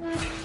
that.